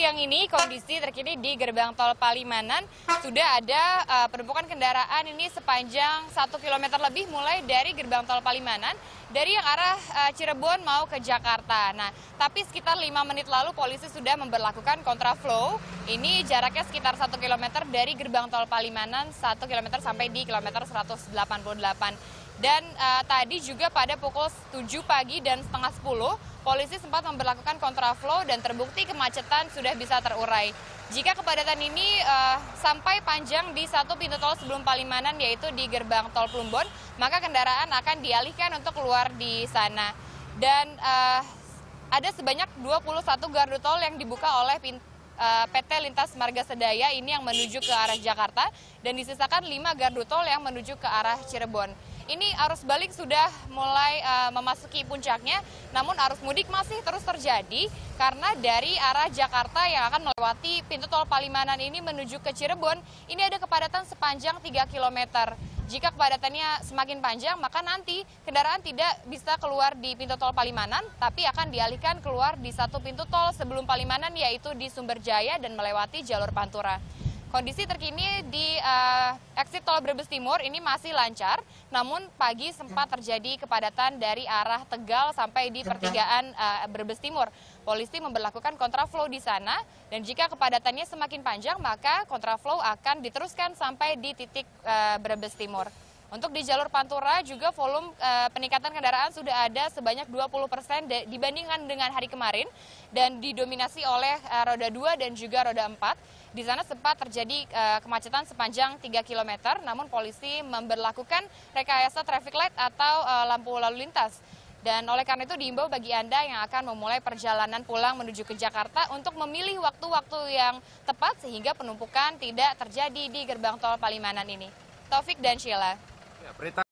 siang ini kondisi terkini di gerbang tol Palimanan sudah ada uh, penumpukan kendaraan ini sepanjang 1 km lebih mulai dari gerbang tol Palimanan dari yang arah uh, Cirebon mau ke Jakarta. Nah, tapi sekitar 5 menit lalu polisi sudah memperlakukan kontraflow. Ini jaraknya sekitar 1 km dari gerbang tol Palimanan 1 km sampai di kilometer 188. Dan uh, tadi juga pada pukul 7 pagi dan setengah 10, polisi sempat memperlakukan kontraflow dan terbukti kemacetan sudah bisa terurai. Jika kepadatan ini uh, sampai panjang di satu pintu tol sebelum Palimanan yaitu di gerbang tol Plumbon, maka kendaraan akan dialihkan untuk keluar di sana. Dan uh, ada sebanyak 21 gardu tol yang dibuka oleh pintu PT Lintas Marga Sedaya ini yang menuju ke arah Jakarta dan disisakan 5 gardu tol yang menuju ke arah Cirebon ini arus balik sudah mulai uh, memasuki puncaknya, namun arus mudik masih terus terjadi karena dari arah Jakarta yang akan melewati pintu tol Palimanan ini menuju ke Cirebon, ini ada kepadatan sepanjang 3 km. Jika kepadatannya semakin panjang, maka nanti kendaraan tidak bisa keluar di pintu tol Palimanan, tapi akan dialihkan keluar di satu pintu tol sebelum Palimanan, yaitu di Sumberjaya dan melewati jalur Pantura. Kondisi terkini di uh, exit tol Brebes Timur ini masih lancar, namun pagi sempat terjadi kepadatan dari arah Tegal sampai di pertigaan uh, Brebes Timur. Polisi memperlakukan kontraflow di sana dan jika kepadatannya semakin panjang maka kontraflow akan diteruskan sampai di titik uh, Brebes Timur. Untuk di jalur Pantura juga volume uh, peningkatan kendaraan sudah ada sebanyak 20 persen dibandingkan dengan hari kemarin dan didominasi oleh uh, roda 2 dan juga roda 4. Di sana sempat terjadi uh, kemacetan sepanjang 3 km, namun polisi memperlakukan rekayasa traffic light atau lampu lalu lintas. Dan oleh karena itu diimbau bagi Anda yang akan memulai perjalanan pulang menuju ke Jakarta untuk memilih waktu-waktu yang tepat sehingga penumpukan tidak terjadi di gerbang tol Palimanan ini. Taufik dan Sheila. Aprieta.